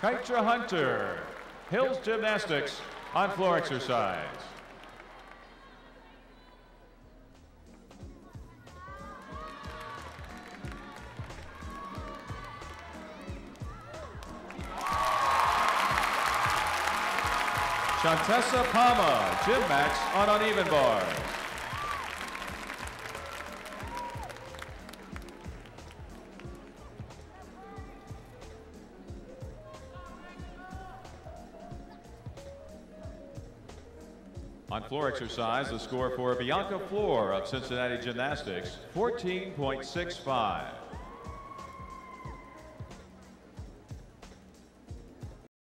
Kytra Hunter, Hills Gymnastics on floor exercise. Shantessa Pama, Gym Max on uneven bars. On floor exercise, the score for Bianca Flohr of Cincinnati Gymnastics, 14.65.